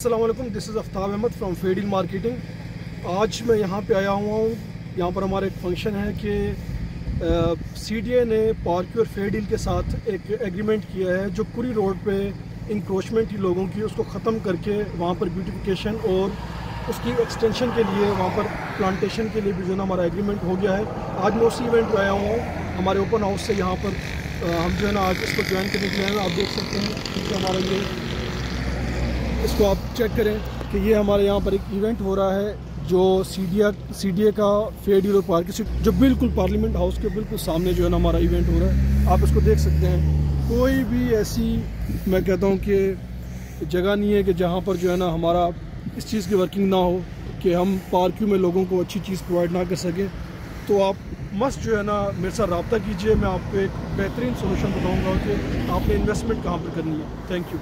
Allam this is Aftab Ahmad from फेडिल marketing आज मैं यहाँ पे आया हुआ हूँ। यहाँ पर हमारा एक फ़ंक्शन है कि सी डी ए ने पार्क और फेडिल के साथ एक एग्रीमेंट किया है जो कुरी रोड पे इंक्रोचमेंट ही लोगों की, उसको ख़त्म करके वहाँ पर ब्यूटिफिकेशन और उसकी एक्सटेंशन के लिए, वहाँ पर प्लांटेशन के लिए भी जो है हमारा एग्रीमेंट हो गया है। आज मैं उसी इवेंट पर आया हुआ हूँ। हमारे ओपन हाउस से यहाँ पर हम जो है ना आज इसको ज्वाइन करने के लिए आप देख सकते हैं कि हमारा ये इसको आप चेक करें कि ये हमारे यहाँ पर एक इवेंट हो रहा है जो सी डी ए का फेयर डीलर पार्क जो बिल्कुल पार्लियामेंट हाउस के बिल्कुल सामने जो है ना हमारा इवेंट हो रहा है। आप इसको देख सकते हैं। कोई भी ऐसी, मैं कहता हूँ कि जगह नहीं है कि जहाँ पर जो है ना हमारा इस चीज़ की वर्किंग ना हो कि हम पार्क में लोगों को अच्छी चीज़ प्रोवाइड ना कर सकें। तो आप मस्त जो है ना मेरे साथ रबता कीजिए। मैं आपको एक बेहतरीन सोल्यूशन बताऊँगा कि आपने इन्वेस्टमेंट कहाँ पर करनी है। Thank you